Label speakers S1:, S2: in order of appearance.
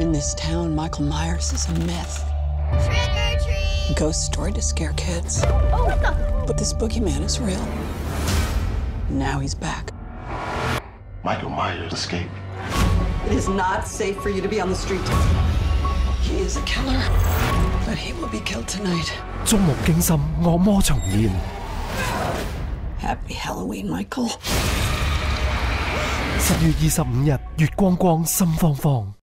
S1: In this town, Michael Myers is a myth.
S2: Trick or treat!
S1: Ghost story to scare kids. But this boogeyman is real. Now he's back.
S3: Michael Myers escaped.
S1: It is not safe for you to be on the street. He is a killer, but he will be killed tonight.
S4: 觸目驚心，惡魔重現。
S1: Happy Halloween, Michael.
S4: 十月二十五日，月光光，心慌慌。